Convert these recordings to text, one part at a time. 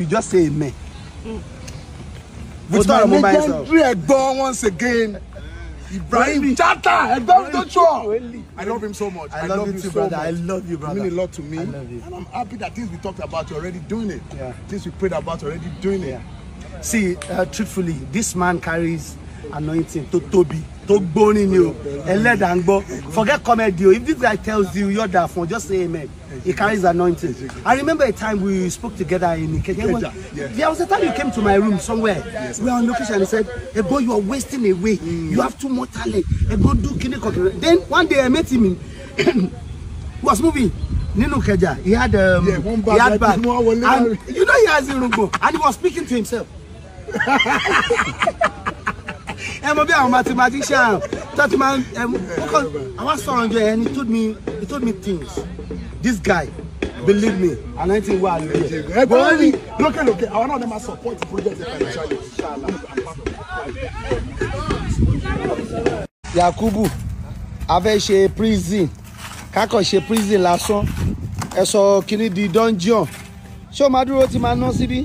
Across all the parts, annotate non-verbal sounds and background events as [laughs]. You just say amen. Mm. With my legendary Ẹ̀gbọ́n once again, Ibrahim Chata, I love you so much. I, I love, love you too, so brother. Much. I love you, brother. You mean a lot to me. I love you. And I'm happy that things we talked about, you're already doing it. Yeah. Things we prayed about, already doing it. See, uh, truthfully, this man carries anointing to Toby tó gbórin ni o ẹlẹ́dàá ń gbọ́ forget comedy o if this guy tells you your that fun just say amen he carries anointing i remember a time we spoke together in Ikeja yes. there was a time you came to my room somewhere yes. we were on location and he said Ebo you are wasting away mm. you have too much talent Ebo do kini kokiri then one day i met him he was moving Ninu Ikeja he had um, yeah, one bag, he had bag and you know he has irungbo and he was speaking to himself. [laughs] ẹ mọ bí àwọn mathematician tó ti máa ń àwọn sọ̀rọ̀ jẹ ẹni told me he told me things this guy believe me and i think wa le ẹ gbọ́dọ̀ ní lókèlókè àwọn náà dẹ̀ máa support project financially yakubu a fẹ́ ṣe prison kákọ̀ ṣe prison lásán ẹ sọ kínní di dungeon ṣé o máa dúró tí máa ná síbí.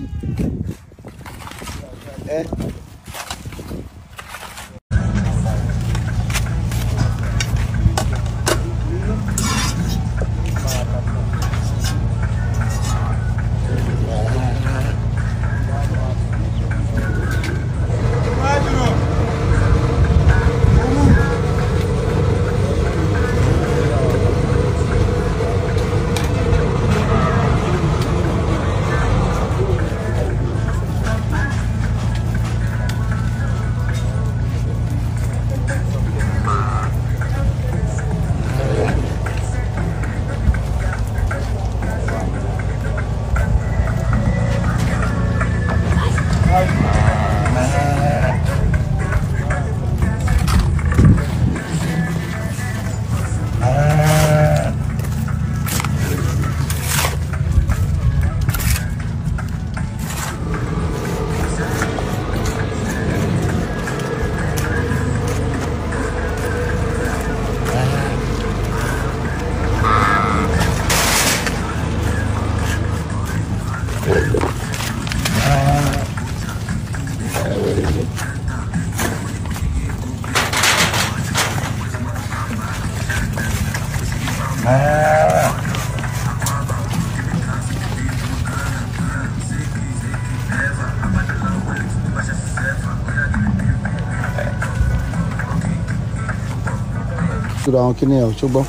Durão que nem eu, tchau bom.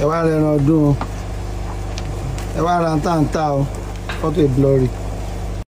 ẹ wá rẹran ọdún o ẹ wá ra táǹtà o fọ́tò ìblọ́rì.